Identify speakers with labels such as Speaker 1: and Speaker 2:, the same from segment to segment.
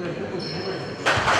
Speaker 1: Номер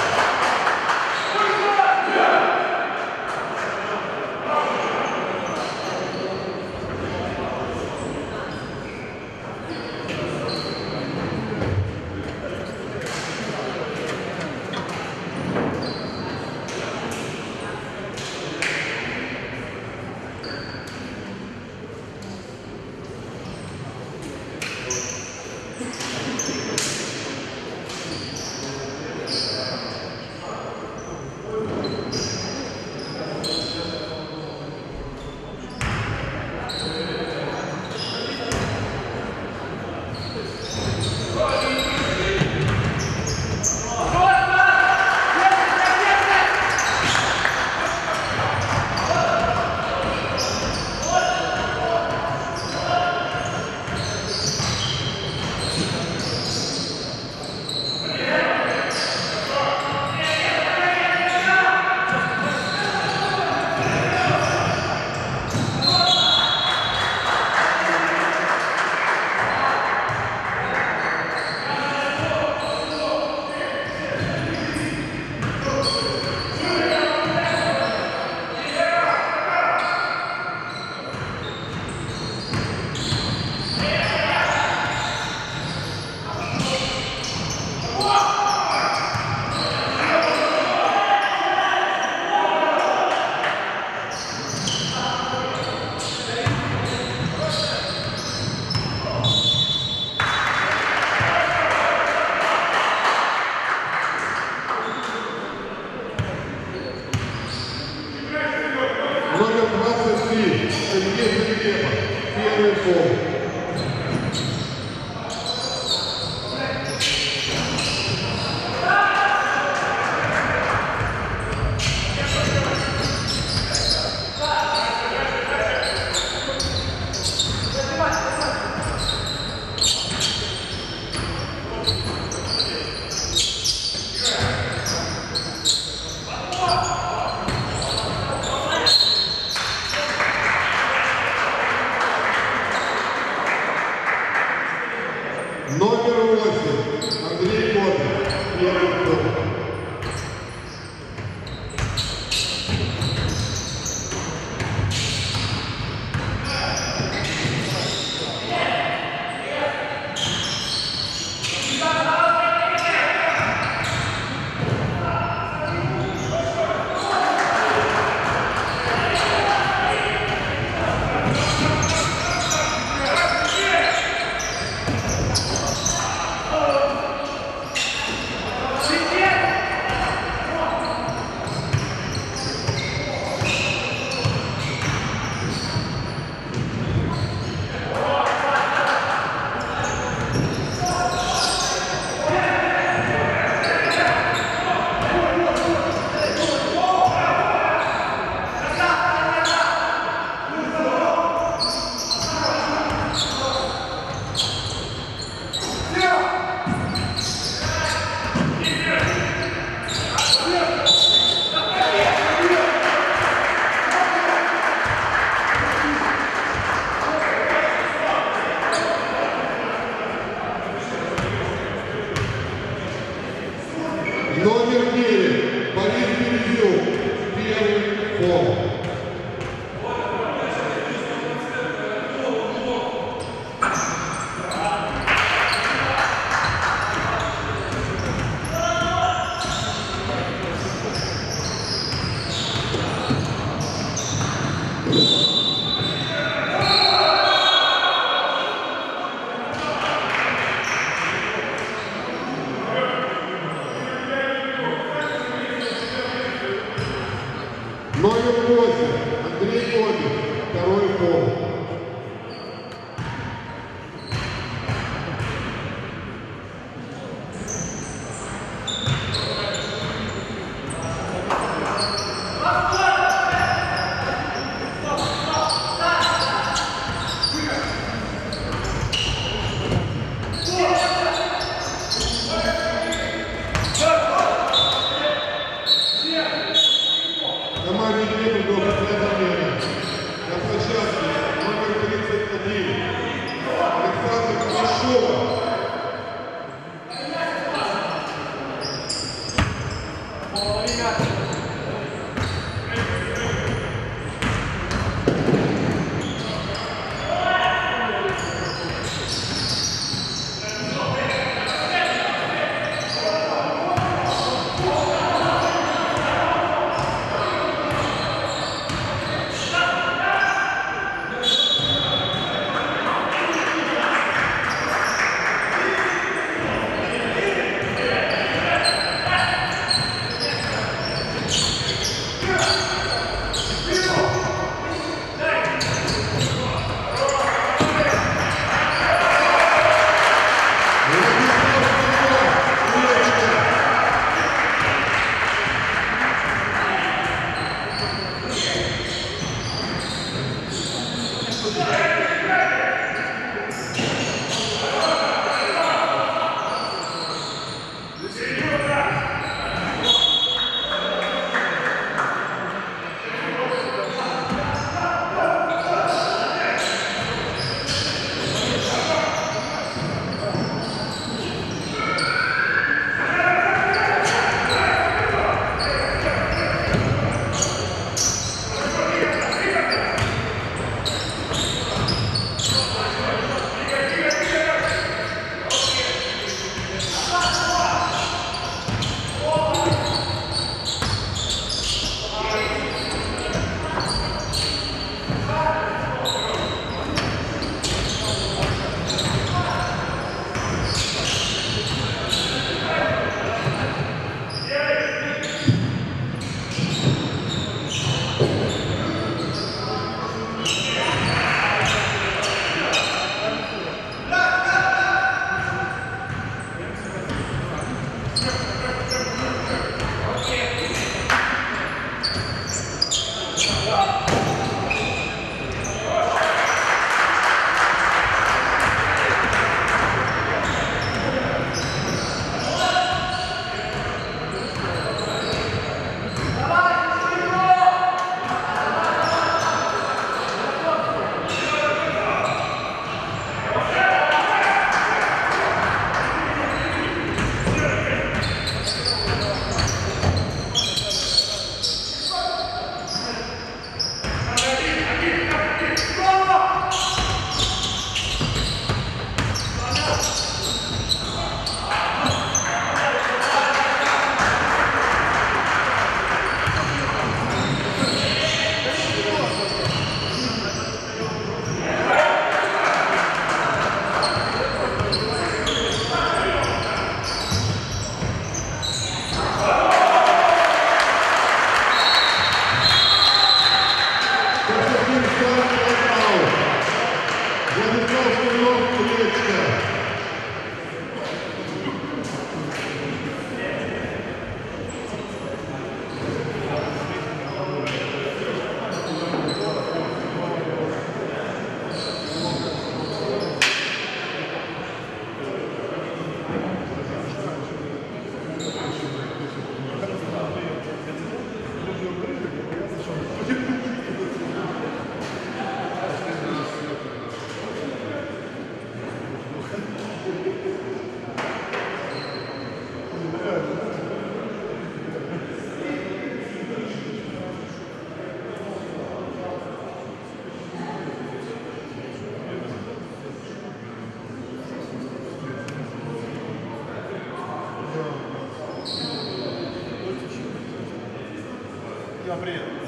Speaker 2: Gabriel.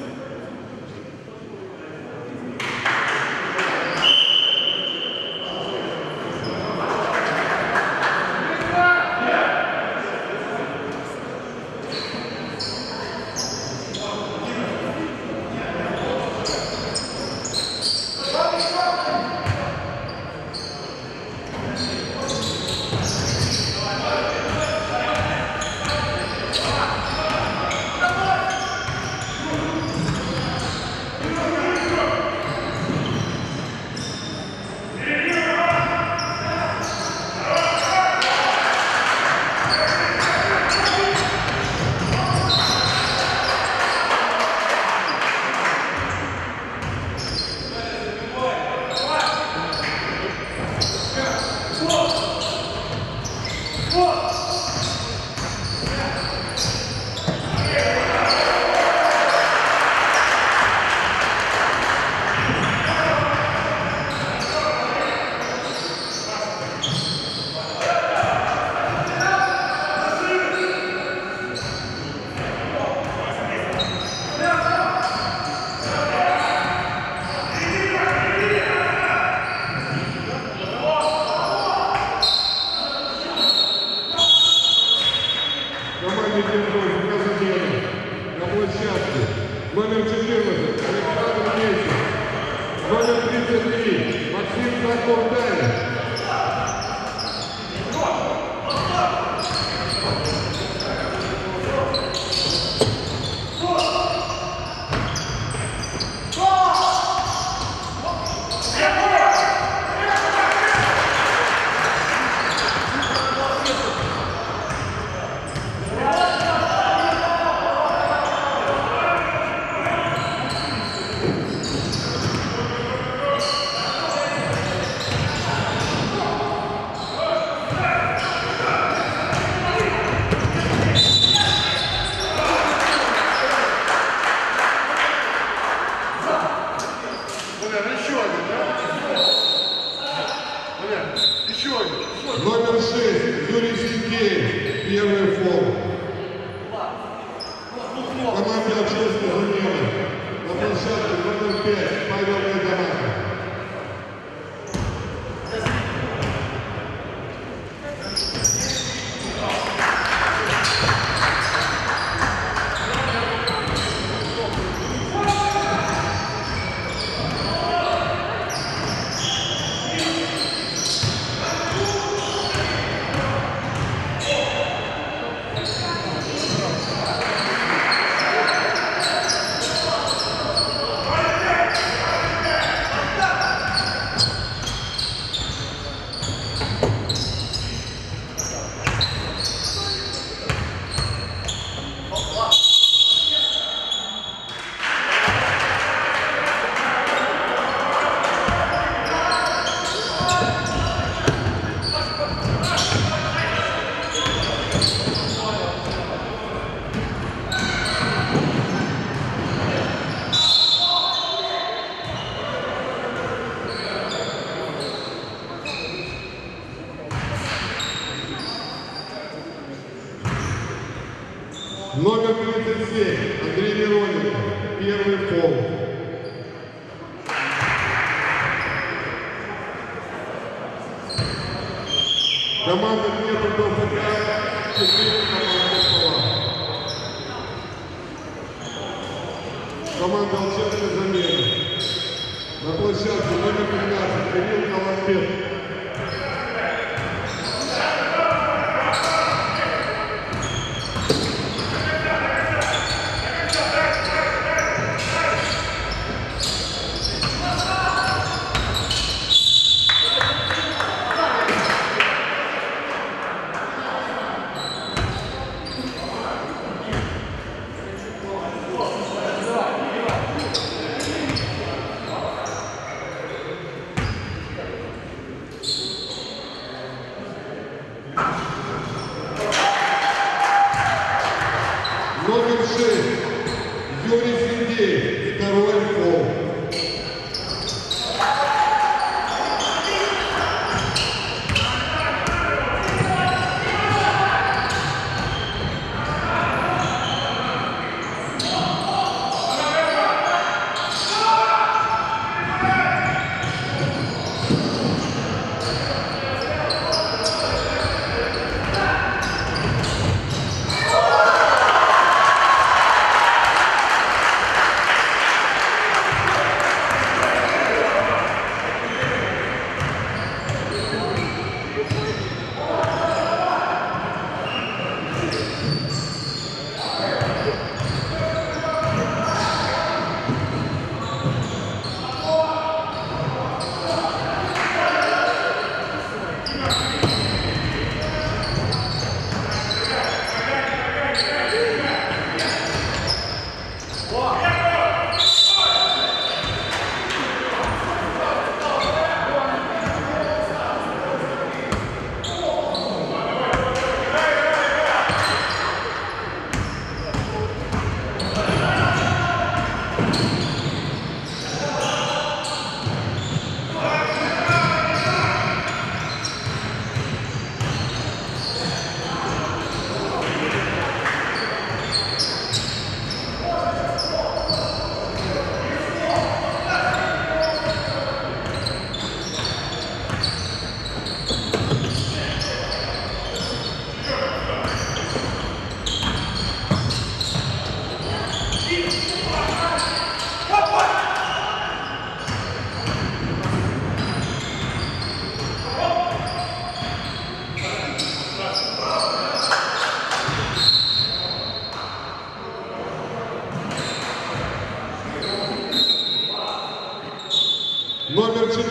Speaker 2: Номер 14,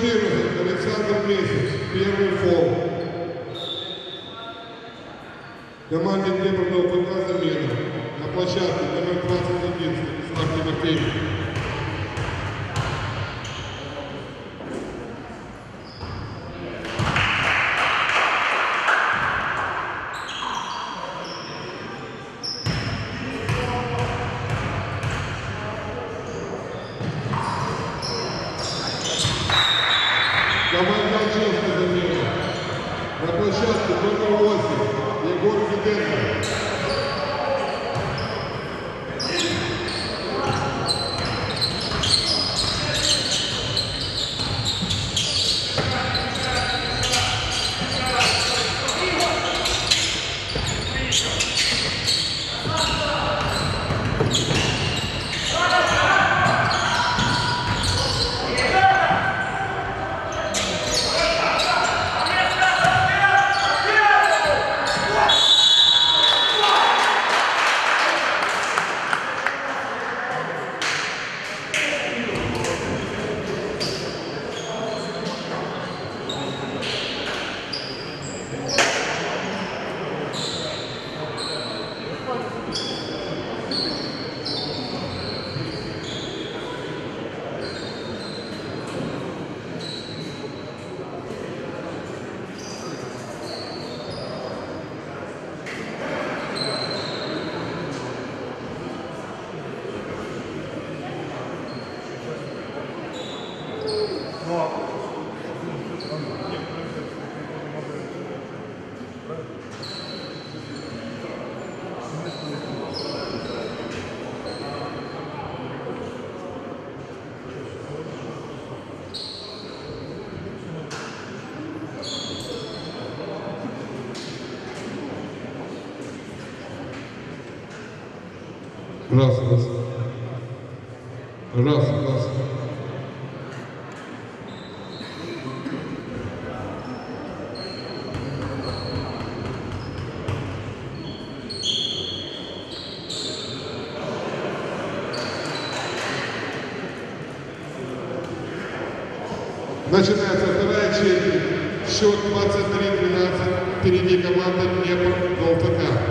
Speaker 2: Александр Месяц, первый фол. Команде требовано пока замена. На площадке номер 21, Станислав Тимофеев. Раз, раз. Раз, раз. Начинается вторая четверть. Счет 23-12. Впереди команда Днепр ЛФК.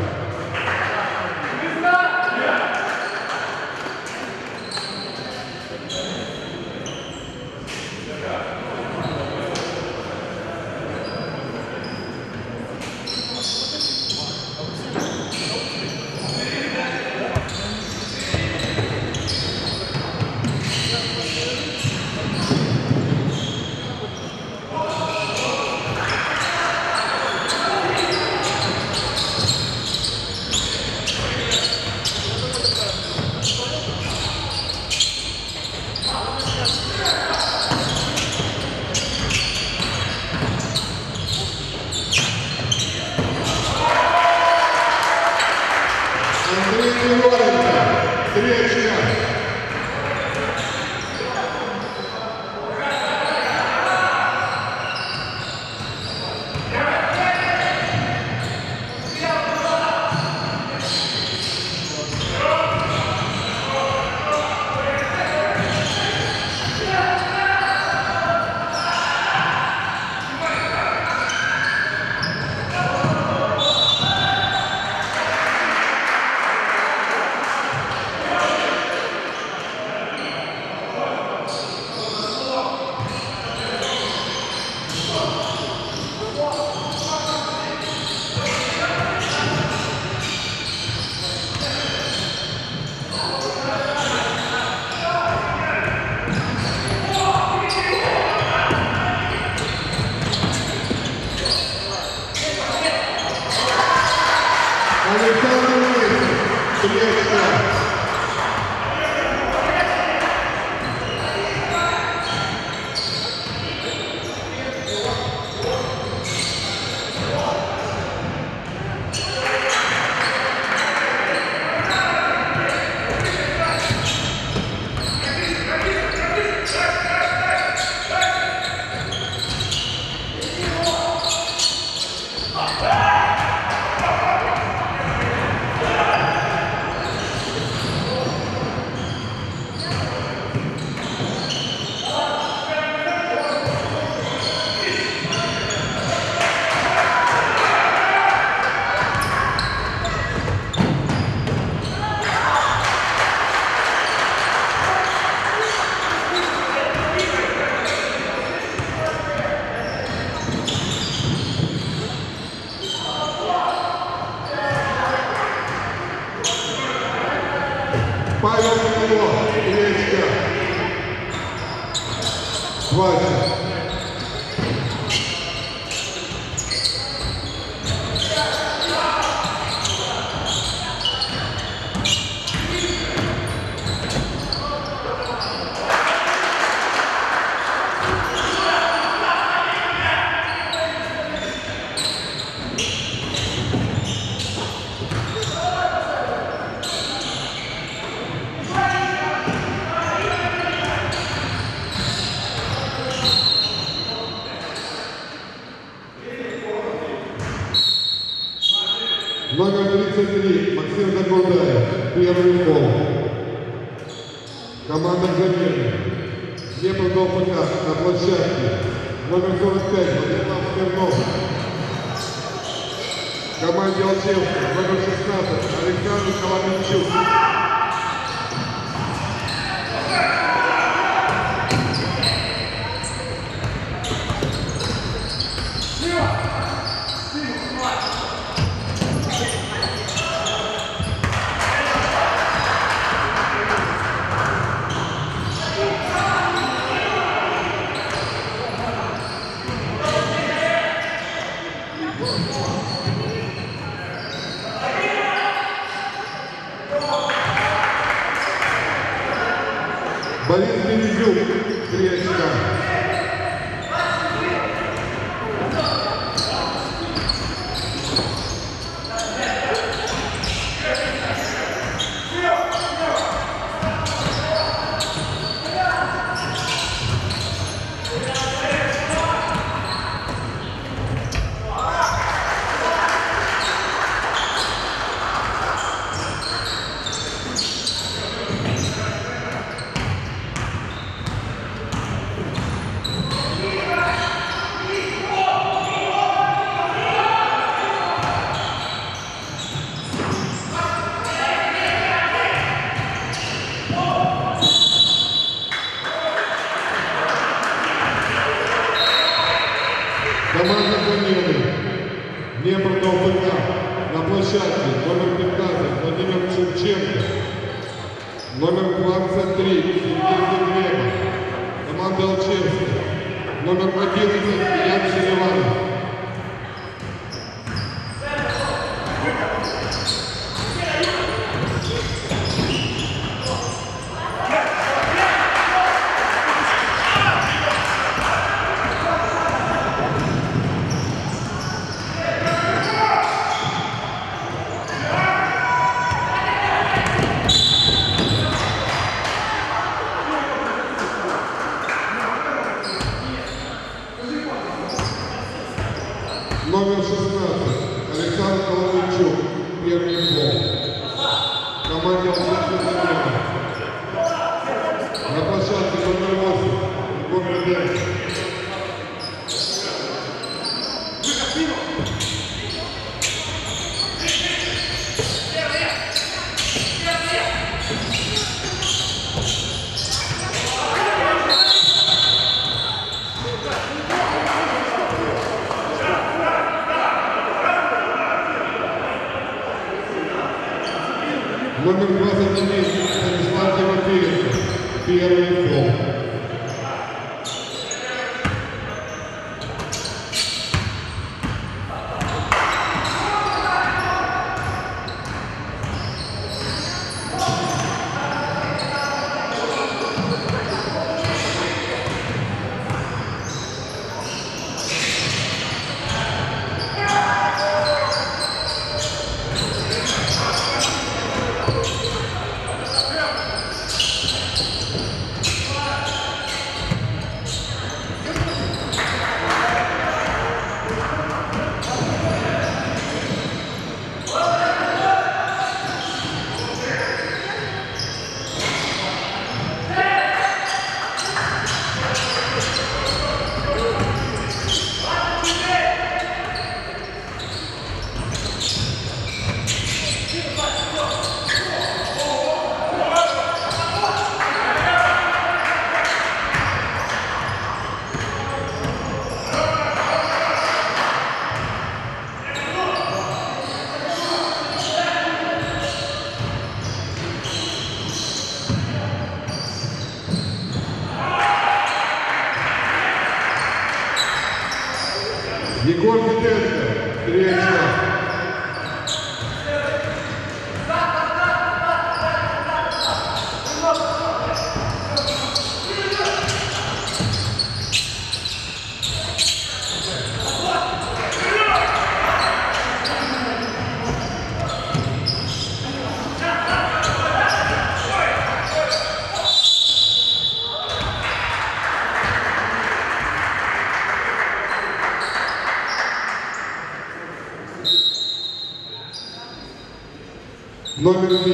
Speaker 2: Номер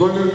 Speaker 2: Номер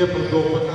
Speaker 2: Днепр до ФК,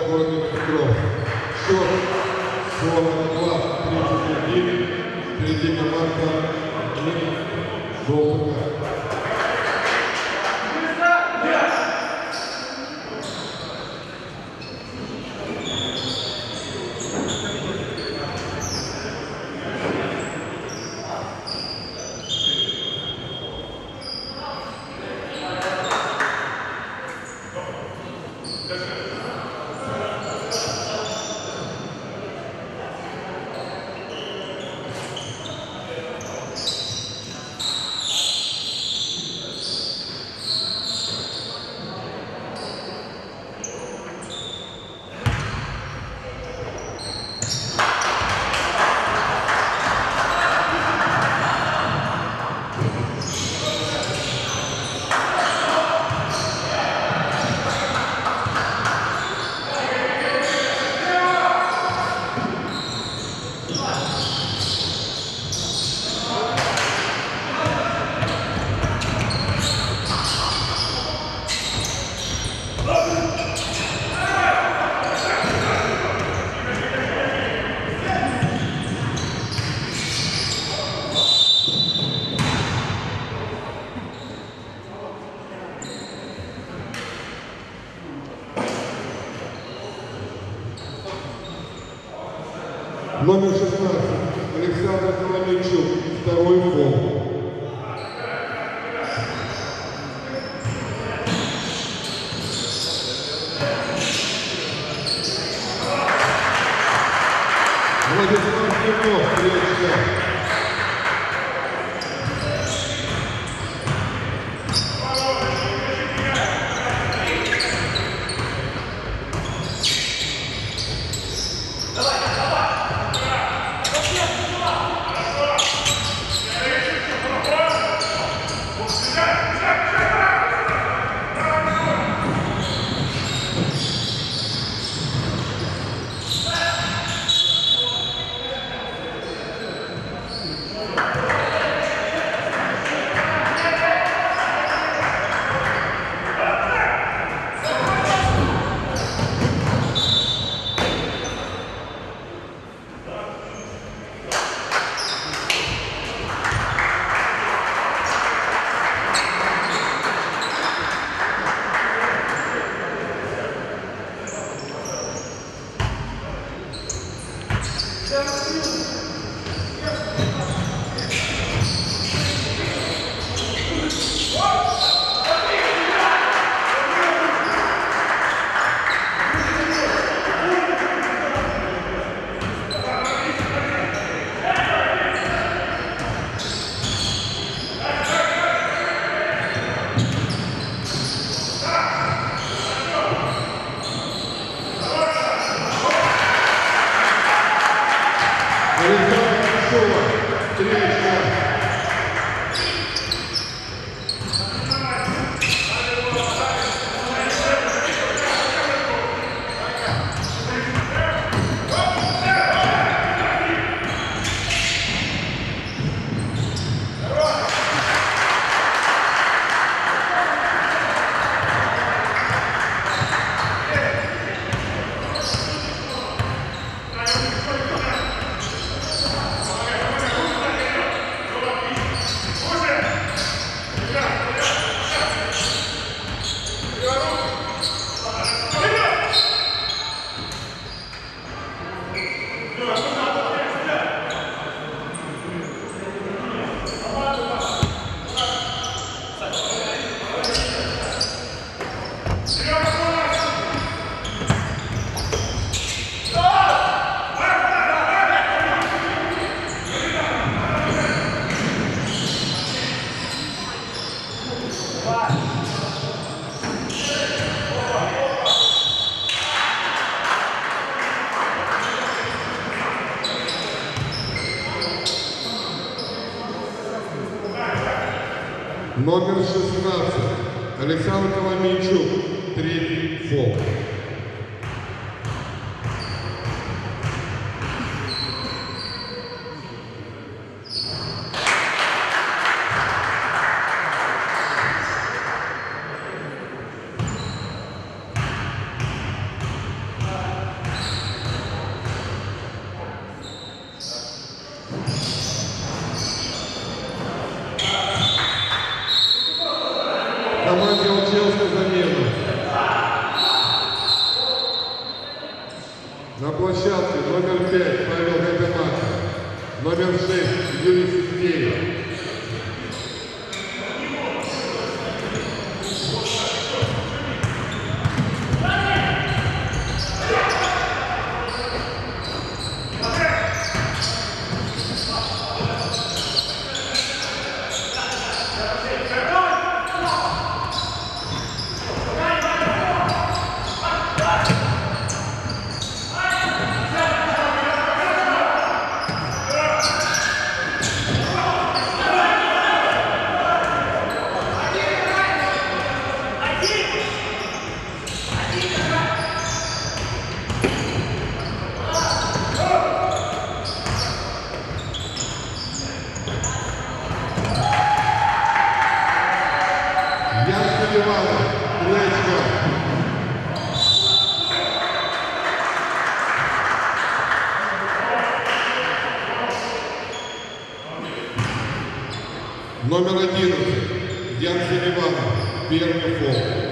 Speaker 2: Номер 11. Ян Селиванов, первый фол.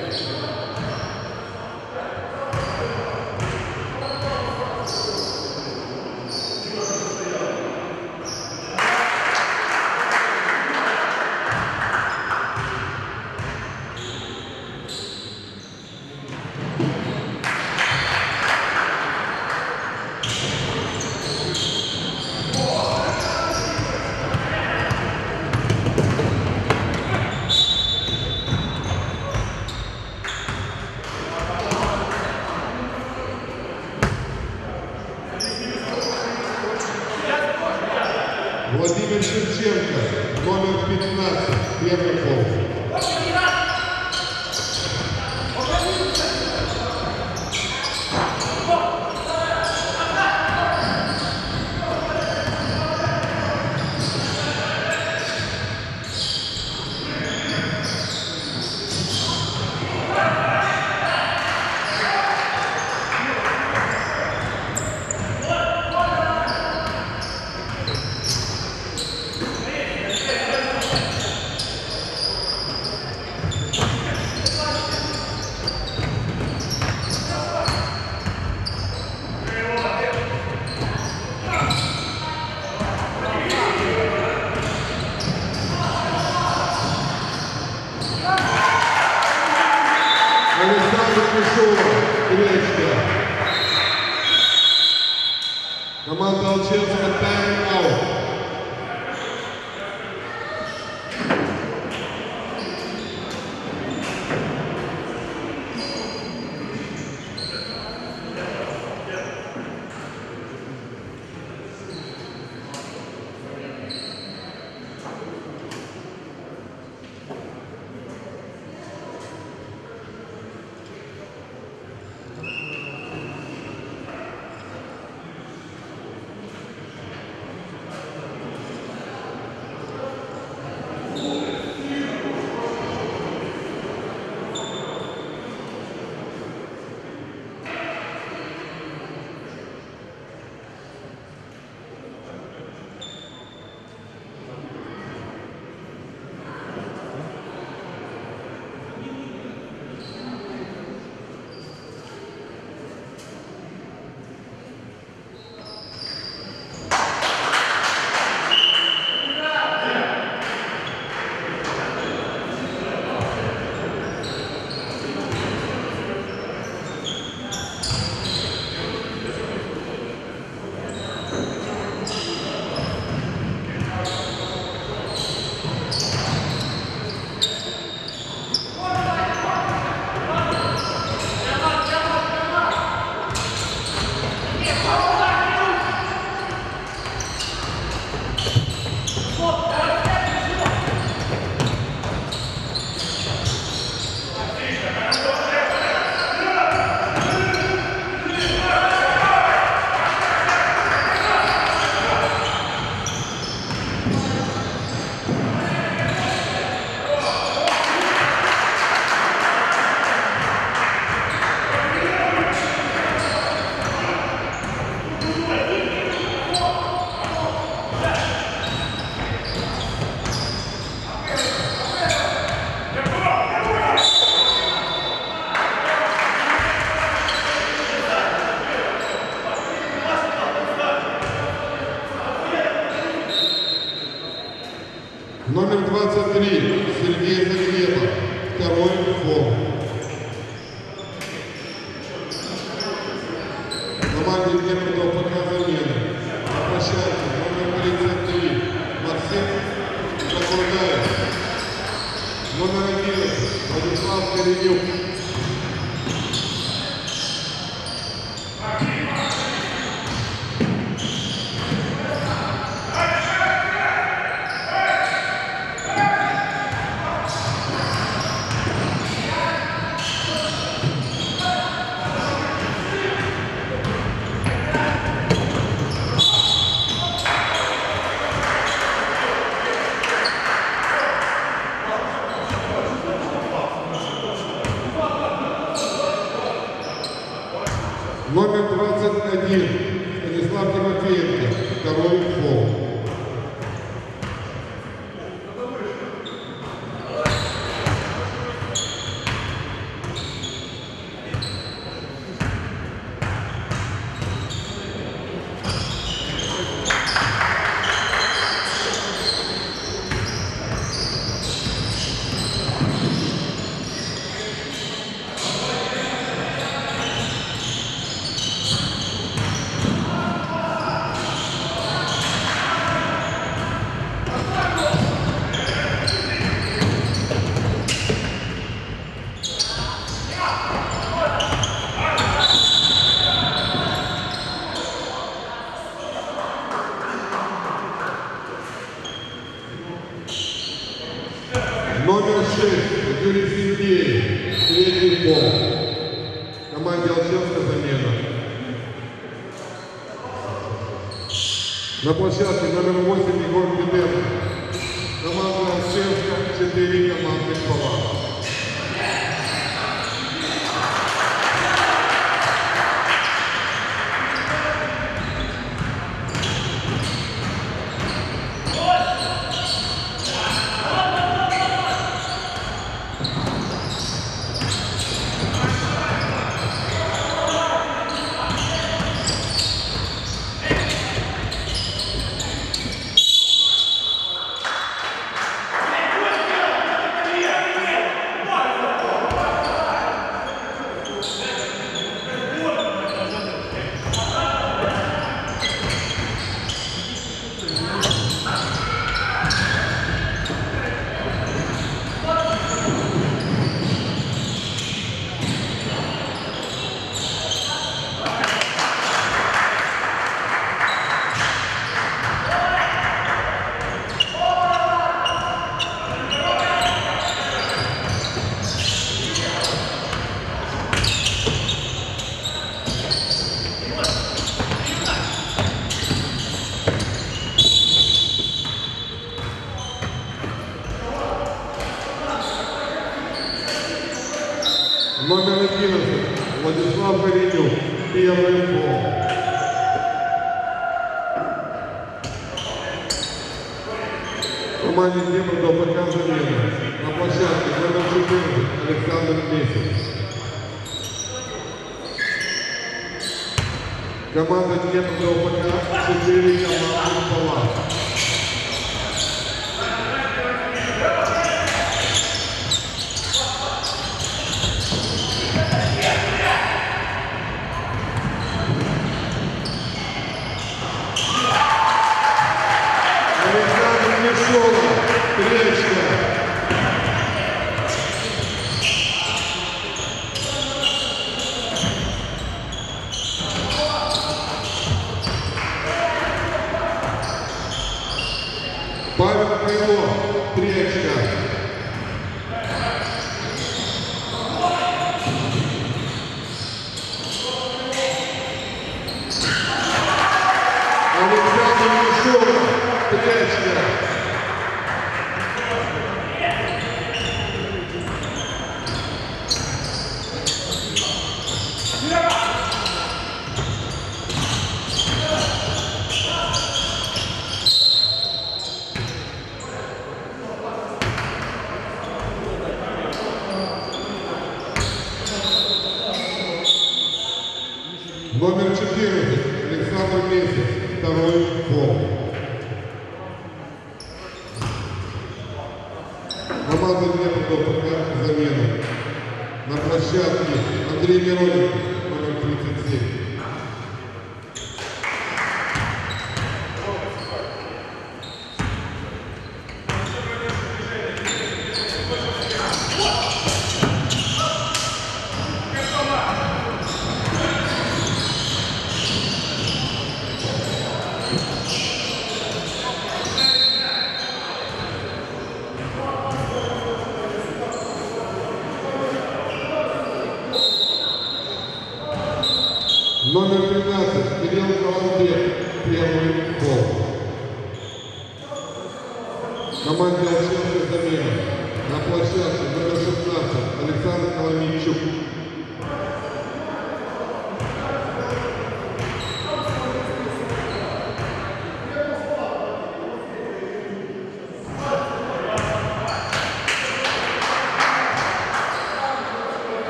Speaker 2: Андрей Мироненко, номер 37.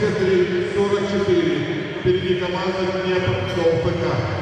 Speaker 2: 73-44. Впереди команда Днепр СОФК.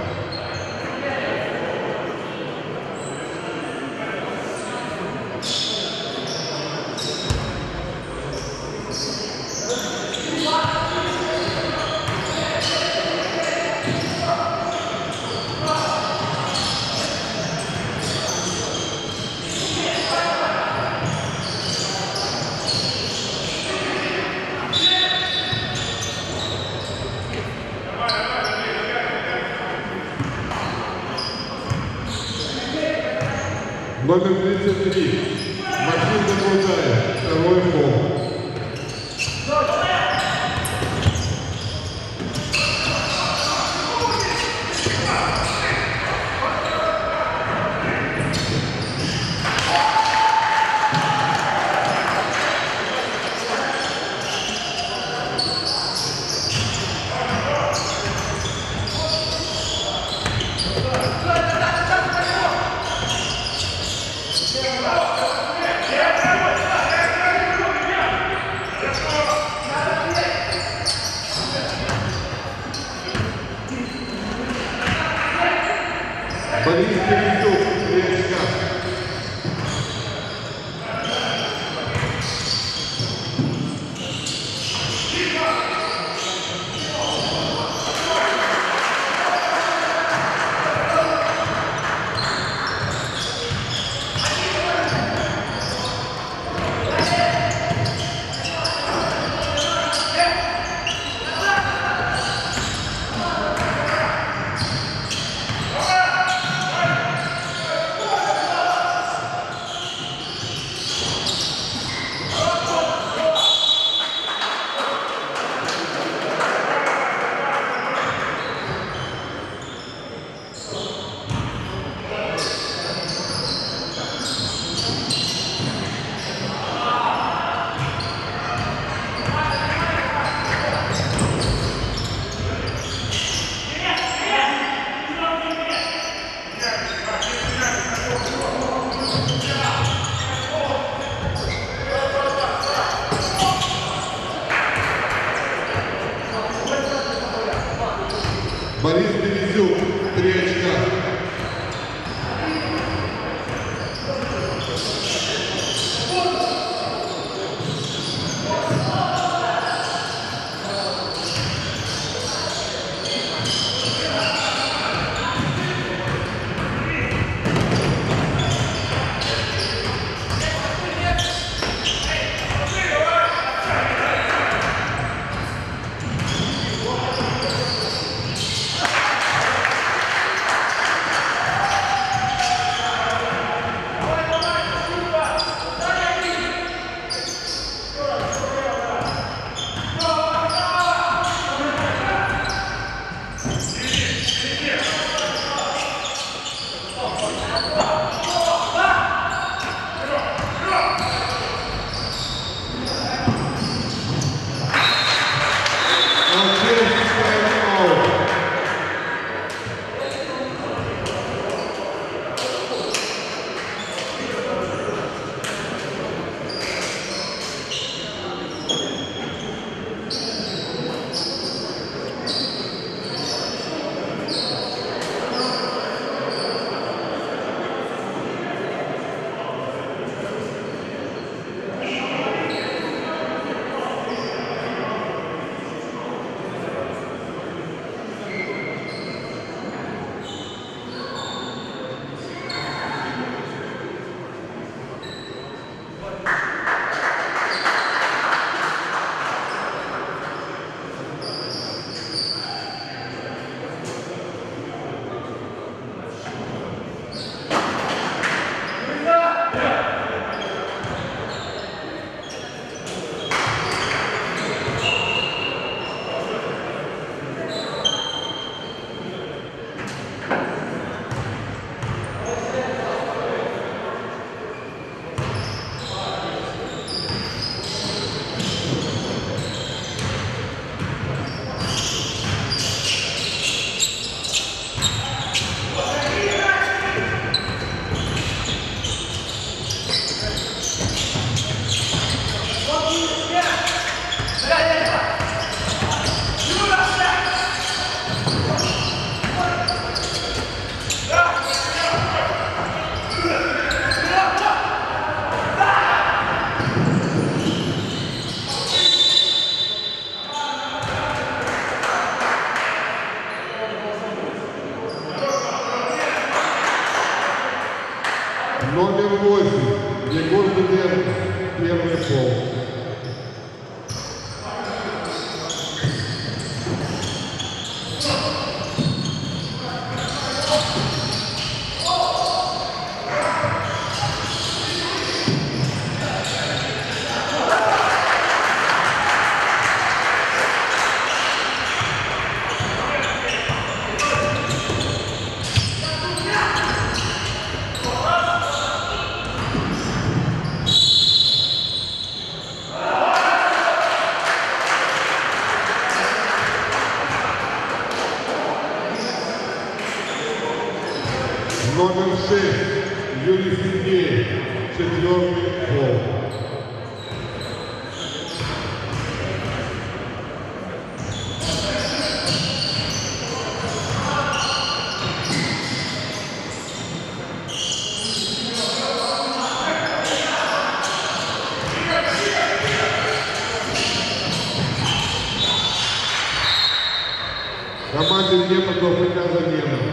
Speaker 2: Команде Днепрского приказа не «Мена».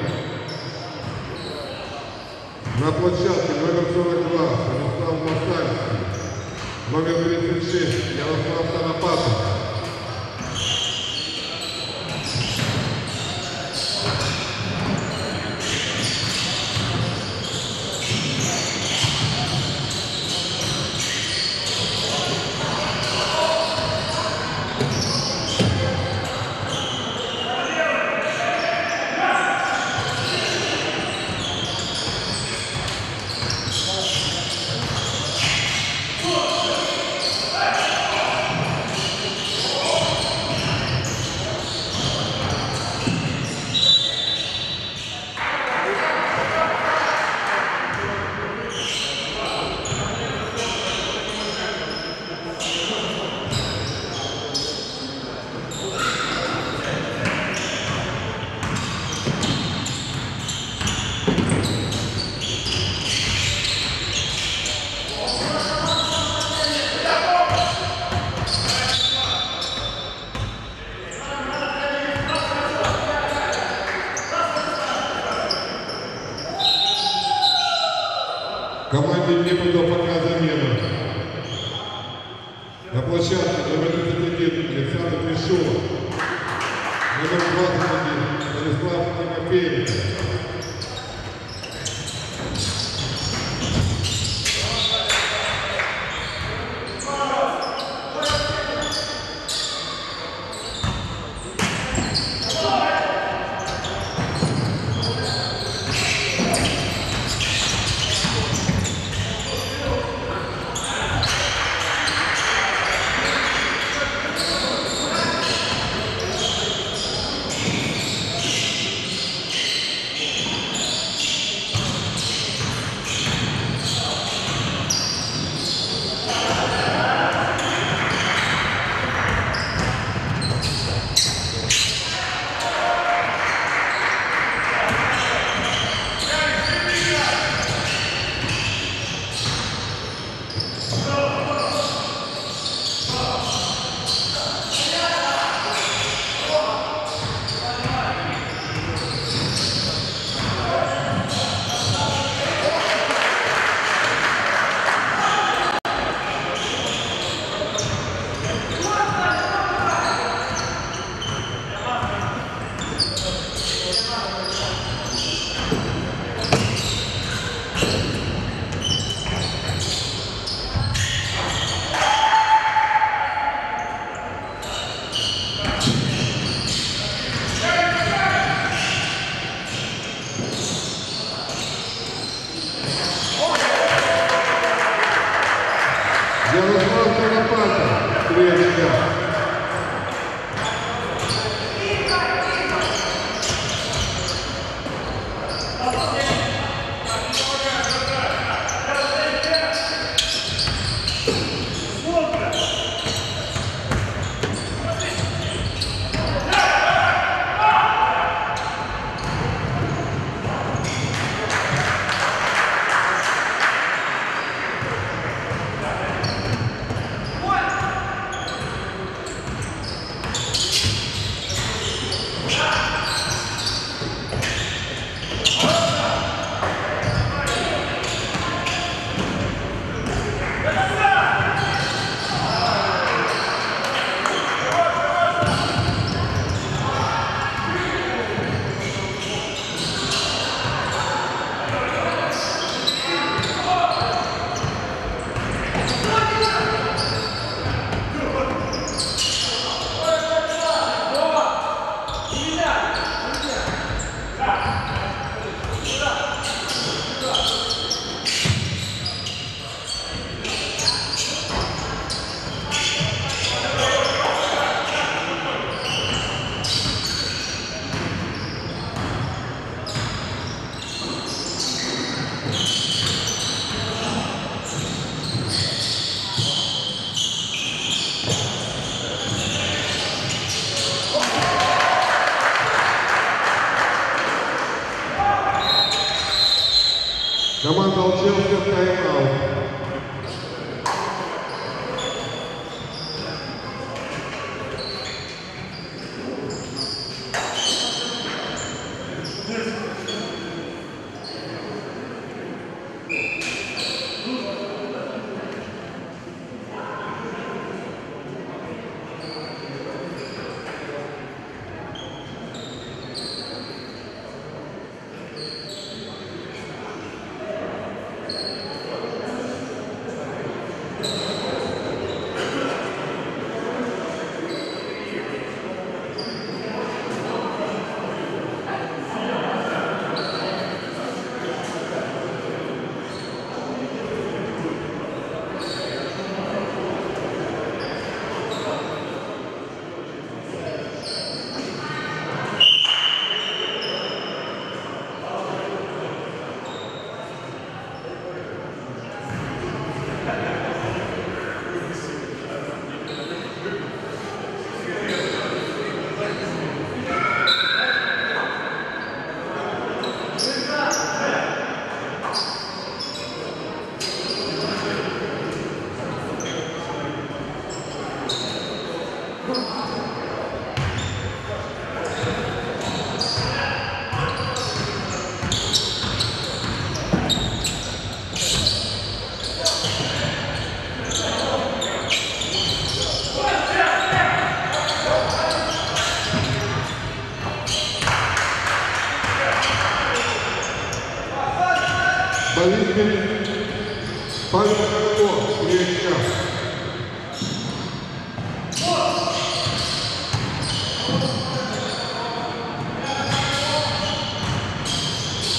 Speaker 2: На площадке номер 42 Станислав Масальский, номер 36 Ярослав Тарапатов.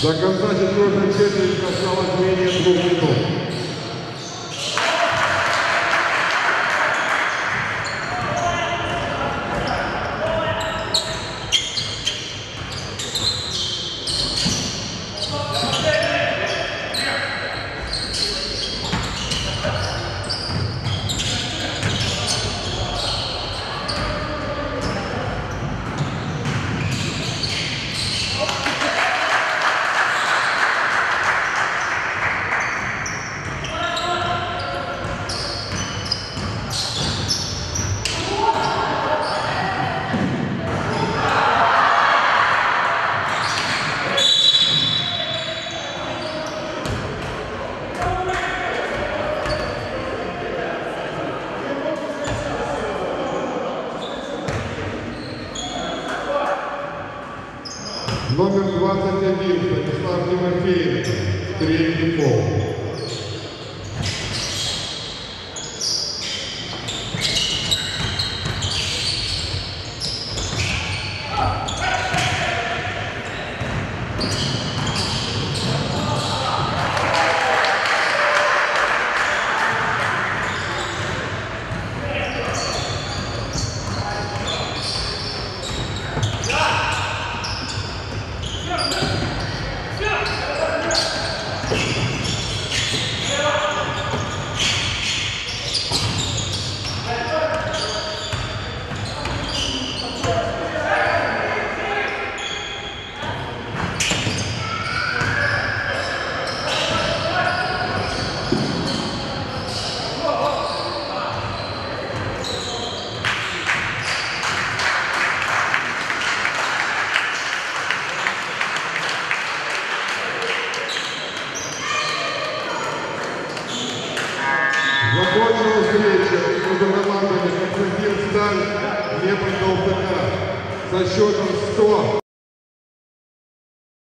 Speaker 2: До конца четвертой четверти осталось менее двух минут.